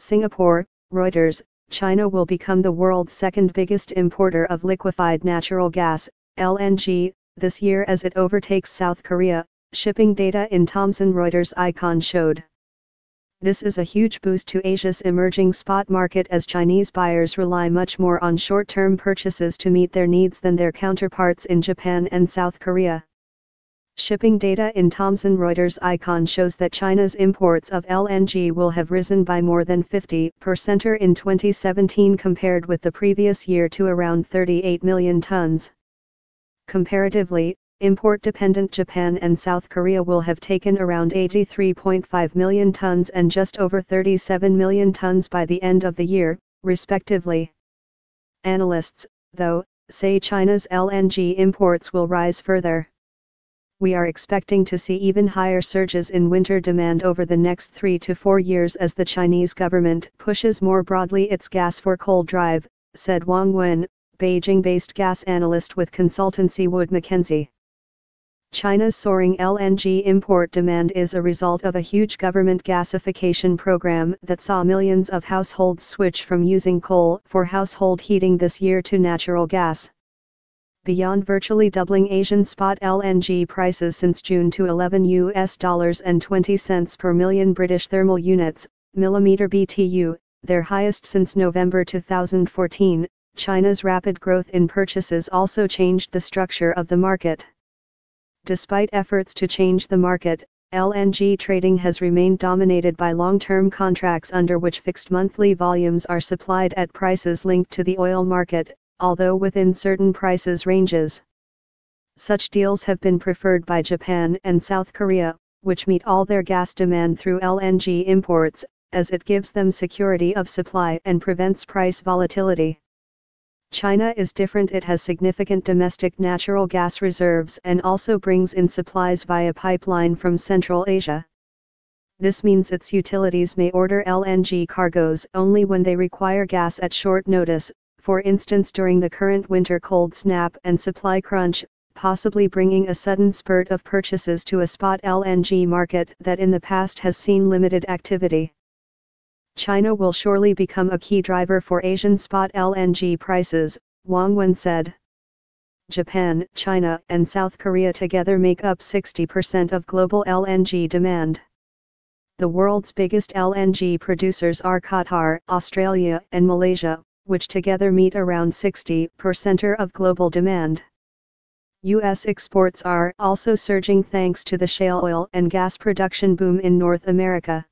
Singapore, Reuters, China will become the world's second biggest importer of liquefied natural gas, LNG, this year as it overtakes South Korea, shipping data in Thomson Reuters Eikon showed. This is a huge boost to Asia's emerging spot market as Chinese buyers rely much more on short-term purchases to meet their needs than their counterparts in Japan and South Korea. Shipping data in Thomson Reuters Eikon shows that China's imports of LNG will have risen by more than 50% in 2017 compared with the previous year to around 38 million tons. Comparatively, import-dependent Japan and South Korea will have taken around 83.5 million tons and just over 37 million tons by the end of the year, respectively. Analysts, though, say China's LNG imports will rise further. We are expecting to see even higher surges in winter demand over the next three to four years as the Chinese government pushes more broadly its gas for coal drive, said Wang Wen, Beijing-based gas analyst with consultancy Wood Mackenzie. China's soaring LNG import demand is a result of a huge government gasification program that saw millions of households switch from using coal for household heating this year to natural gas. Beyond virtually doubling Asian spot LNG prices since June to 11 US dollars and 20 cents per million British thermal units, millimeter BTU, their highest since November 2014, China's rapid growth in purchases also changed the structure of the market. Despite efforts to change the market, LNG trading has remained dominated by long-term contracts under which fixed monthly volumes are supplied at prices linked to the oil market, although within certain prices ranges. Such deals have been preferred by Japan and South Korea, which meet all their gas demand through LNG imports, as it gives them security of supply and prevents price volatility. China is different it has significant domestic natural gas reserves and also brings in supplies via pipeline from Central Asia. This means its utilities may order LNG cargoes only when they require gas at short notice, for instance during the current winter cold snap and supply crunch, possibly bringing a sudden spurt of purchases to a spot LNG market that in the past has seen limited activity. China will surely become a key driver for Asian spot LNG prices, Wang Wen said. Japan, China, and South Korea together make up 60% of global LNG demand. The world's biggest LNG producers are Qatar, Australia, and Malaysia, which together meet around 60% of global demand. U.S. exports are also surging thanks to the shale oil and gas production boom in North America.